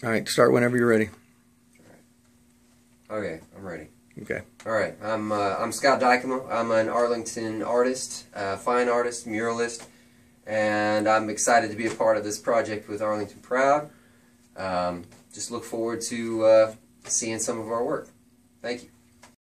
All right, start whenever you're ready. Okay, I'm ready. Okay. All right, I'm uh, I'm Scott Dykema. I'm an Arlington artist, uh, fine artist, muralist, and I'm excited to be a part of this project with Arlington Proud. Um, just look forward to uh, seeing some of our work. Thank you.